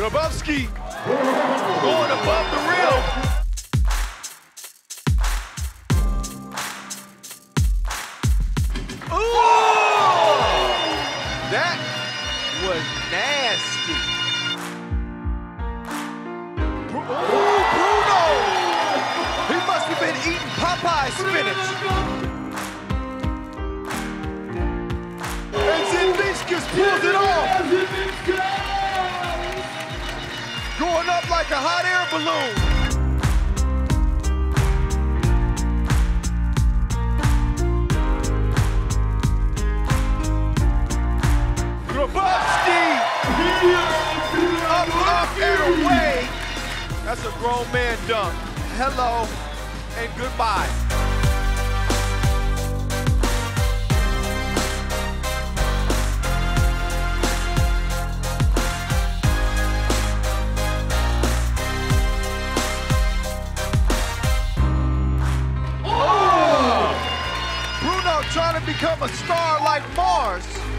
Grabowski going above the rim. Ooh! That was nasty. Bruno! He must have been eating Popeye spinach. And Zitlinskas pulls it off. Going up like a hot air balloon. Grabowski! Up, up, and away. That's a grown man dunk. Hello and goodbye. Trying to become a star like Mars.